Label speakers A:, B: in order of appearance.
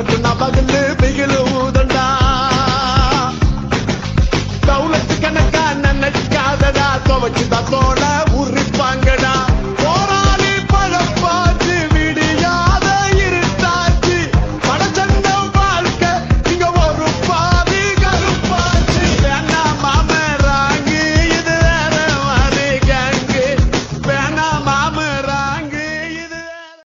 A: வெள்ளையாதண்டா சொகட்டுனா பகலு